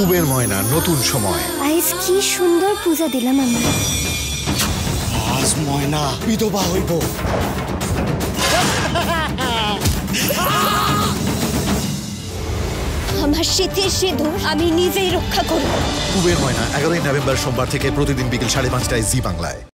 কুবের ময়না নতুন সময়। আইস কি সুন্দর পূজা দিলাম আমি। আজ ময়না বিধবা হইব। আমার শীতের সেতু আমি নিজেই রক্ষা করব। কুবের ময়না এগারোই নভেম্বর সোমবার থেকে প্রতিদিন বিকেল সাড়ে পাঁচটায় জি বাংলায়।